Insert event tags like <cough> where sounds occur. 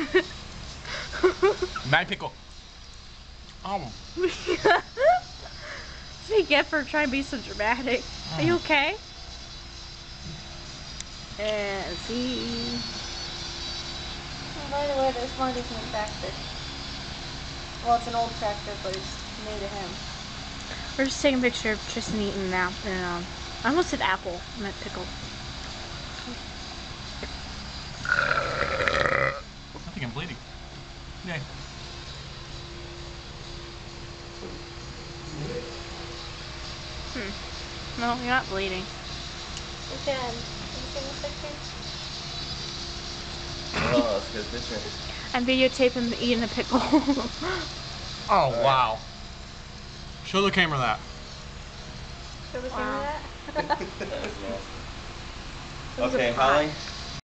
<laughs> Nine pickle. Oh. What do you get for trying to be so dramatic? Are you okay? And see. Oh, by the way, this there's Marty's new tractor. Well, it's an old tractor, but it's new to him. We're just taking a picture of Tristan eating an apple. Um, I almost said apple. I meant pickle. I think I'm bleeding. Yay. Hmm. No, you're not bleeding. Again, can you picture? Oh, that's a good picture. I'm videotaping him eating a pickle. <laughs> Oh, wow. Show the camera that. Show the Wow. camera that? <laughs> That was nice. It was a Okay. Holly,